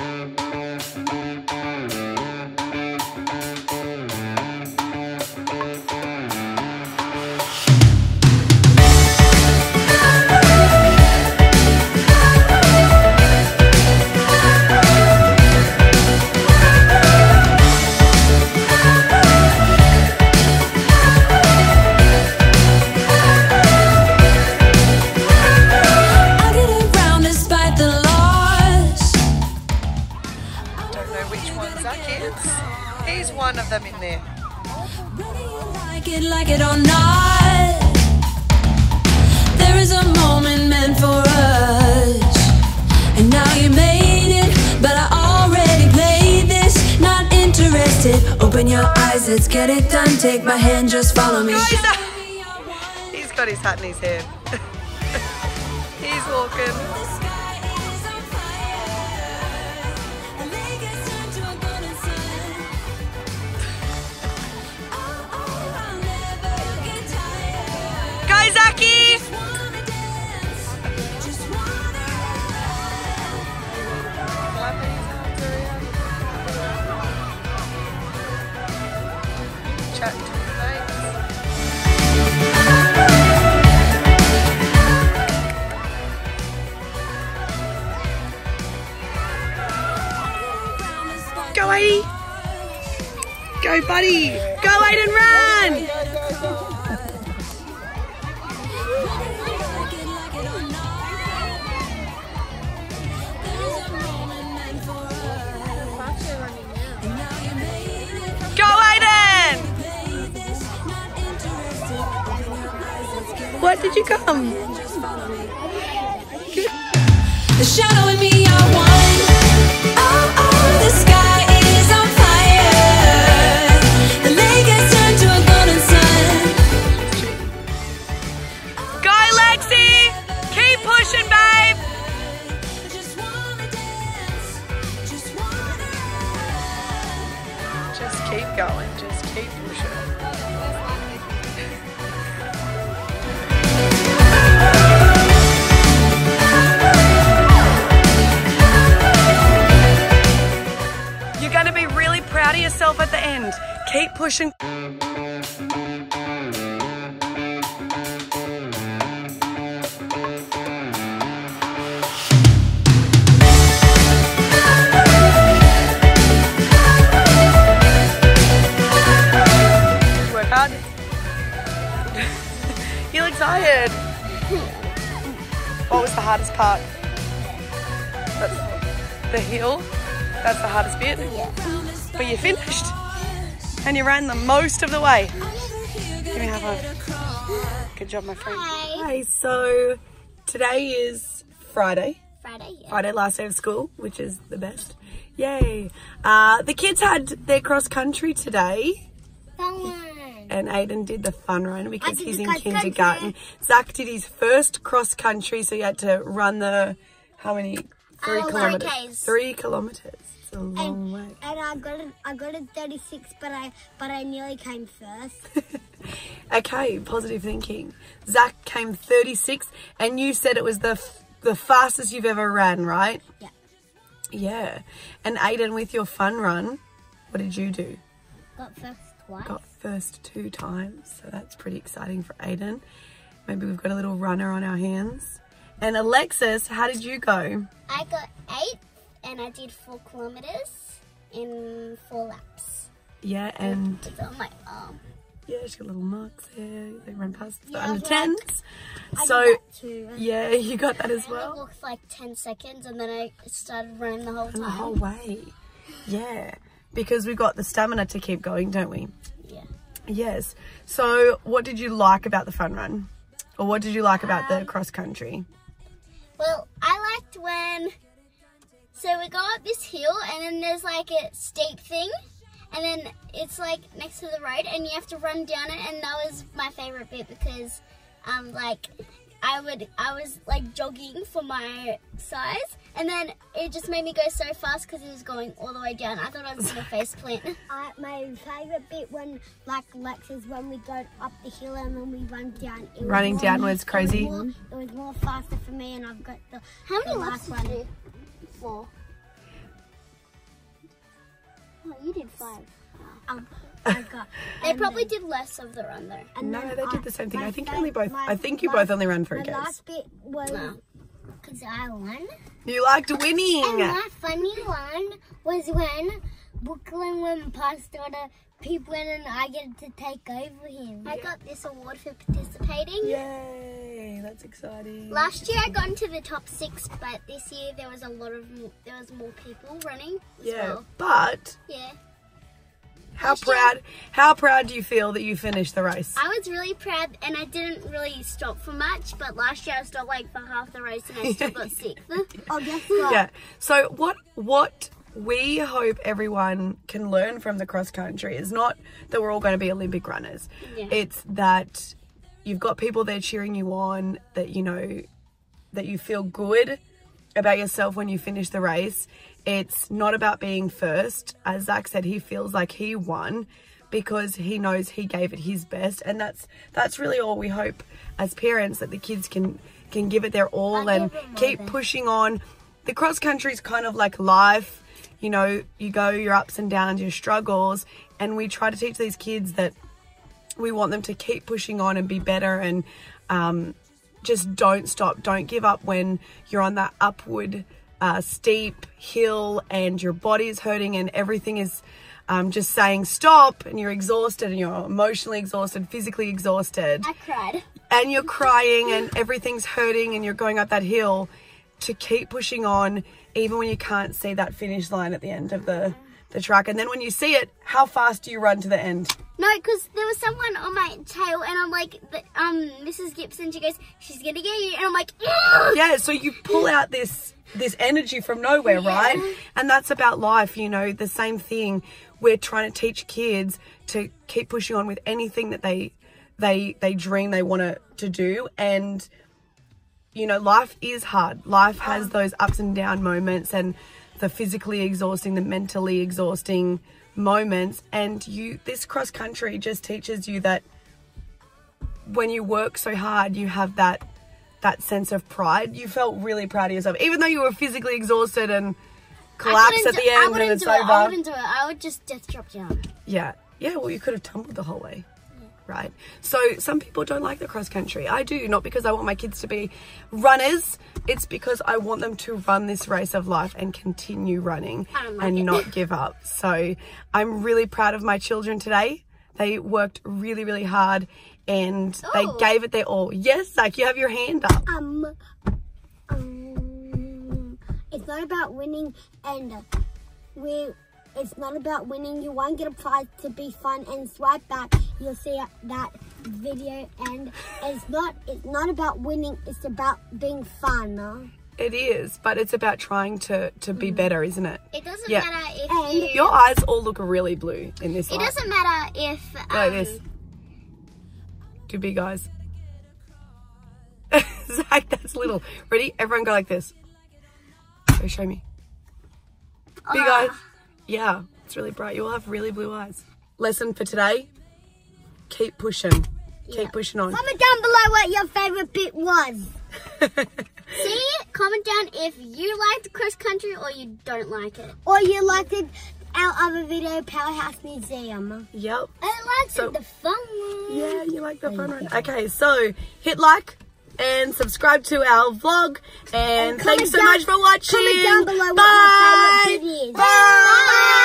I'll them in there. Like it, like it or not, there is a moment meant for us. And now you made it, but I already played this. Not interested. Open your eyes, let's get it done. Take my hand, just follow me. He's got his hat in his hand. He's walking. Go, buddy! Go, Aidan, run! Go, Aidan! What did you come? The shadow keep going, just keep pushing. You're going to be really proud of yourself at the end. Keep pushing. Tired. What was the hardest part? That's the hill. That's the hardest bit. But you finished. And you ran the most of the way. Give me a high five. Good job, my friend. Hi, so today is Friday. Friday, yeah. Friday, last day of school, which is the best. Yay. Uh, the kids had their cross country today. Fun. And Aidan did the fun run because he's in cross country. kindergarten. Zac did his first cross country, so he had to run the how many? Three Uh, kilometers. 3Ks. Three kilometers. It's a long And, way. and I got it. I got it 36, but I but I nearly came first. Okay, positive thinking. Zac came 36, and you said it was the f- the fastest you've ever ran, right? Yeah. Yeah. And Aidan, with your fun run, what did you do? Got first twice. Got first two times, so that's pretty exciting for Aidan. Maybe we've got a little runner on our hands. And Alexis, how did you go? I got eight, and I did four kilometers in four laps. Yeah, and It's on my arm. yeah, she's got little marks there. They run past the Yeah, under but I- 10s. I So, did that too. yeah, you got that as I well. walked for like 10 seconds, and then I started running the whole The time. whole way. Yeah, because we've got the stamina to keep going, don't we? Yeah. Yes. So, what did you like about the fun run? Or what did you like about the cross country? Well, I liked when. So we go up this hill, and then there's like a steep thing, and then it's like next to the road, and you have to run down it, and that was my favorite bit because, um, like. I would, I was like jogging for my size, and then it just made me go so fast because it was going all the way down. I thought I was gonna face plant. Uh, my favourite bit when, like Lex, is when we go up the hill and then we run down. It was Running more- downwards, crazy. It was, more, it was more faster for me, and I've got the. How many the laps last did you do? Four. Oh, you did five. Um, I got. they probably did less of the run though. And No, they I- did the same thing. I think fa- only both. my I think you last- both only ran My 3Ks. last bit was. Because I won. You liked winning. And winning. my funny one was when Brooklyn went past all the people and I get to take over him. I got this award for participating. Yay! That's exciting. Last year I got into the top six, but this year there was a lot of there was more people running as Yeah, well. but Yeah, how Last proud? How proud do you feel that you finished the race? I was really proud, and I didn't really stop for much. But last year I stopped like for half the race, and I still got sixth. Oh, guess what? Yeah. So what what we hope everyone can learn from the cross country is not that we're all going to be Olympic runners. Yeah. It's that you've got people there cheering you on, that you know that you feel good about yourself when you finish the race. It's not about being first. As Zac said, he feels like he won because he knows he gave it his best and that's that's really all we hope as parents that the kids can can give it their all I and give it my keep pushing on. The cross country is kind of like life. You know, you go your ups and downs, your struggles, and we try to teach these kids that we want them to keep pushing on and be better and um, just don't stop. Don't give up when you're on that upward, uh, steep hill and your body is hurting and everything is um, just saying stop and you're exhausted and you're emotionally exhausted, physically exhausted I cried. and you're crying and everything's hurting and you're going up that hill to keep pushing on even when you can't see that finish line at the end of the the track and then when you see it how fast do you run to the end No, because there was someone on my tail, and I'm like, um, Mrs. Gibson. She goes, she's gonna get you, and I'm like, "Ugh." yeah so you pull out this this energy from nowhere right and that's about life you know the same thing we're trying to teach kids to keep pushing on with anything that they they they dream they want to to do and you know life is hard life has those ups and down moments and the physically exhausting the mentally exhausting moments and you this cross country just teaches you that when you work so hard you have that that sense of pride you felt really proud of yourself even though you were physically exhausted and I collapsed at the do- I end and wouldn't it's do it. I wouldn't do it. I would just death drop down. yeah. Yeah, well, you could have tumbled the whole way. Right. So some people don't like the cross country. I do, not because I want my kids to be runners. It's because I want them to run this race of life and continue running like and it. not give up. So I'm really proud of my children today. They worked really, really hard and they gave it their all. Yes, Zac, you have your hand up. Um, um, it's not about winning, and we. It's not about winning. You won't get a prize to be fun and swipe back. You'll see that video, and it's not. It's not about winning. It's about being fun. huh? It is, but it's about trying to, to be better, isn't it? It doesn't Yeah. matter if And you. Your eyes all look really blue in this it light. doesn't matter if. Um, Go like this. Two big eyes. Zac, that's little. Ready? Everyone go like this. Go show me. Big Ah. eyes. Yeah, it's really bright. You all have really blue eyes. Lesson for today. Keep pushing. Keep pushing on. Comment down below what your favorite bit was. See, comment down if you liked cross country or you don't like it. Or you liked it, our other video, Powerhouse Museum. Yep. I liked So- the fun one. Yeah, you like the fun one. Okay, so hit like and subscribe to our vlog. And, and thanks so down, much for watching. Bye. Bye. Bye. Bye.